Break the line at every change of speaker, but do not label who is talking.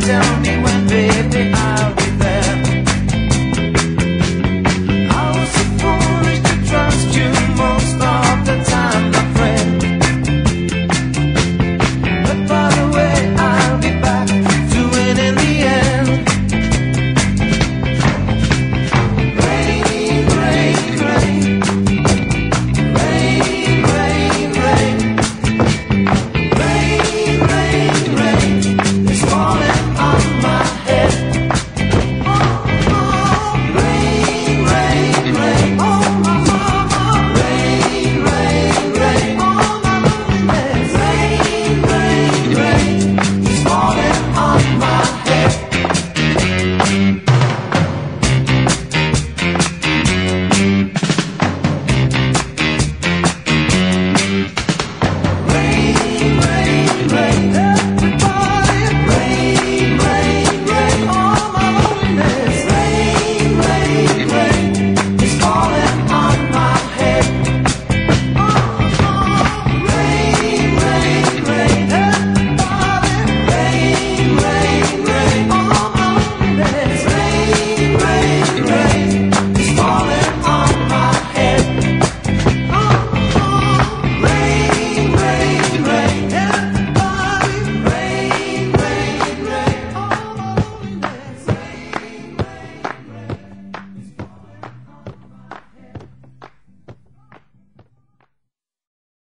down